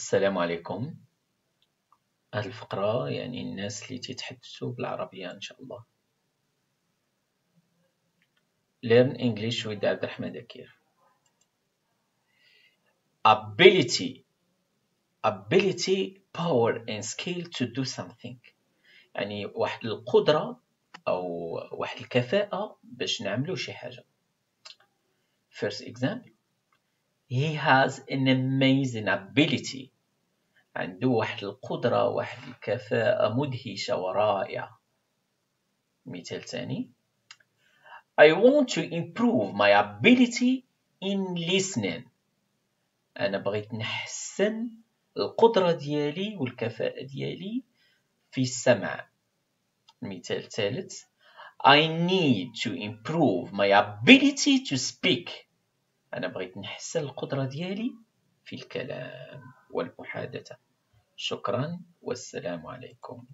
السلام عليكم. هذه الفقرة يعني الناس اللي تيتحدثوا بالعربية إن شاء الله. Learn English with عبد الرحمن دكير ability. Ability power and skill to do something. يعني واحد القدرة أو واحد الكفاءة باش نعملو شي حاجة. First example. He has an amazing ability. عنده واحد القدرة واحد الكفاءة مدهشة ورائعة. مثال ثاني. I want to improve my ability in listening. أنا بغيت نحسن القدرة ديالي والكفاءة ديالي في السمع مثال ثالث. I need to improve my ability to speak. أنا بغيت نحسن القدرة ديالي في الكلام والمحادثة. شكرا والسلام عليكم.